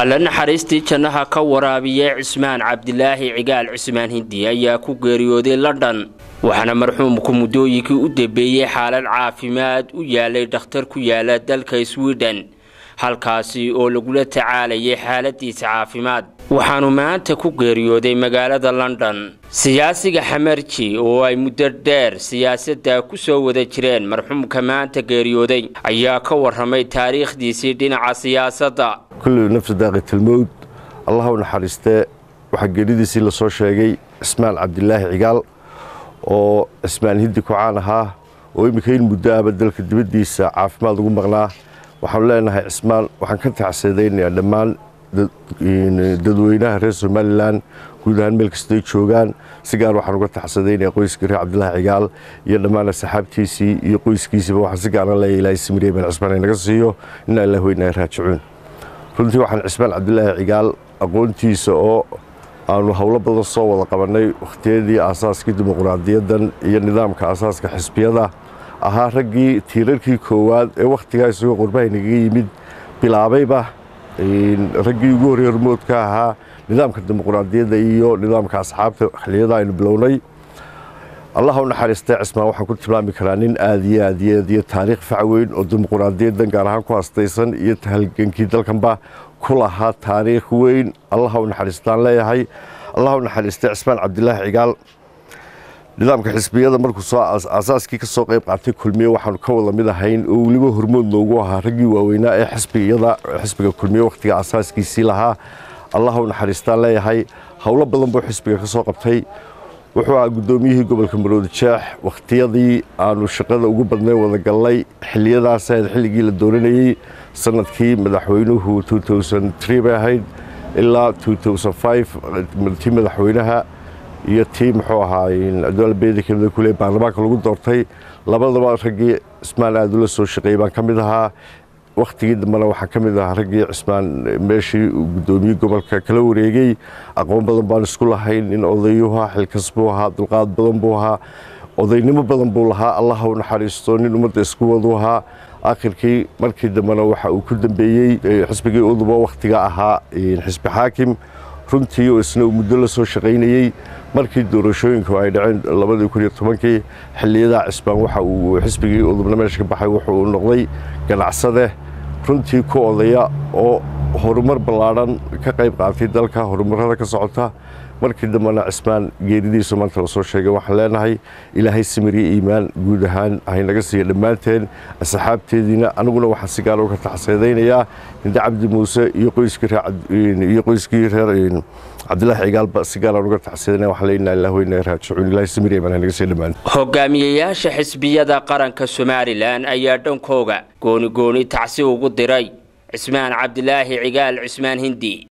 alle naxariistii jannaha ka waraabiyey cismaan cabdilaahi cigaal cismaan hindi ayaa ku geeriyooday london waxaana marxuumku muddooyinkii u dambeeyey xaalad caafimaad u yaalay dhakhtar ku yaalla dalka swiden halkaasi oo lagula tacaalayay xaaladiisa caafimaad. Waxaanu maanta ku geeriyooday magaalada london. Siyaasiga xamarji oo ay muddo dheer siyaasadda ku soo wada jireen marxuumka maanta geeriyooday ayaa ka waramay taariikhdiisii dhinaca siyaasadda kulli nafsi daaqitilmowd allah u naxariistee waxaa geeridiisii la soo sheegay cismaan cabdilaahi cigaal oo cismaan hindi ku caan ahaa oo iminka in muddo ahba dalka dibaddiisa caafimaad ugu maqnaa. Waxaanu leenahay cismaan waxaan ka tacsiyadaynayaa dhammaan dadweynaha reer somalilan guud ahaan meel kastay joogaan. Si gaar waxaan uga tacsiyadaynaya qoyskii reer cabdilaahi cigaal iyo dhammaan asxaabtiisii iyo qoyskiisiiba. Waxaan si gaara leeya ilaahay simiriya baan cismaan inaga siiyo. Inaa ilaah weynaa raajicuun runtii waxaan cismaan cabdilaahi cigaal aqoontiisa oo aanu howlo badan soo wada qabannay wakhtiyadii aasaaskii dimuqraadiyaddan iyo nidaamka aasaaska xisbiyada. Ahaa raggii tiirarkii koowaad ee wakhtigaa isagoo qurbaha nagaga yimid bilaabayba raggii ugu horey hormoodka ahaa nidaamka dimuqraadiyadda iyo nidaamka asxaabta xiliyada aynu bilownay allah u naxariistay cismaan waxaan ku tilmaami karaa nin aad iyo aad iyo aad iyo taariikh fac weyn oo dimuqraadiyaddan gaar ahaan ku hastaysan iyo halgankii dalkanba ku lahaa taariikh weyn allah u naxariistaan leeyahay allah u naxariistay cismaan cabdilaahi cigaal nidaamka xisbiyada markuu soo aasaaskii ka qayb qaatay kulmiye waxaanu ka wada mid ahayn oo weliba hormood noogu ahaa raggii waaweynaa ee xisbiyada xisbiga kulmiye wakhtiga aasaaskiisii lahaa allah u naxariistaan leeyahay howlo badan buu xisbiga ka soo qabtay wuxuu ahaa guddoomiyihii gobolka maroodi jeex. Wakhtiyadii aanu shaqada ugu badnay wada gallay xiliyadaas ahayd xilligii la dooranayey sannadkii madaxweynuhu bay ahayd ilaa tii madaxweynaha iyo tii muxuu ahaa abdulbeedi kule baarlamaanka lagu doortay. Labadaba raggii cismaan aad ula soo shaqeeyey baan ka mid ahaa wakhtigii dambena waxaan ka mid ahaa raggii cismaan meeshii guddoomiye gobolka kala wareegay. Aqoon badan baan isku lahayn nin odayuu ahaa xilkas buu ahaa dulqaad badan buu ahaa odaynimo badan buu lahaa allah u naxariisto nin ummadda isku wadu ahaa. Akhirkii markii dambena waxa uu ku dambeeyey xisbigii uduba wakhtiga ahaa xisbi xaakim runtii oo isna muddo la soo shaqaynayey markii doorashooyinku ay dhaceen labadii kun iyo tobankii cisbaan waxa uu xisbigii udubna meesha ka baxay wuxuu noqday ganacsade runtii ku odaya oo horumar ballaadhan ka qayb qaatay dalka horumarada ka socota. Markii dambena cismaan geeridiisu maanta la soo sheegay waxaan leenahay ilaahay simiriyo iimaan guud ahaan haynaga siiya dhammaanteen. Asxaabteediina aniguna waxaan si gaara uga taxseedaynayaa hinde cabdi muuse iyo qoyskiiiyo qoyskii reer cabdilaahi cigaalba si gaaraan uga taxseedanaya waxaan leenahay ilaah weyna raajicuun ilaahay simiriyo iimaan haynaga siiya dhammaan. Hogaamiyayaasha xisbiyada qaranka somalilan ayaa dhankooga gooni gooni tacsi ugu diray cismaan cabdilaahi cigaal cismaan hindi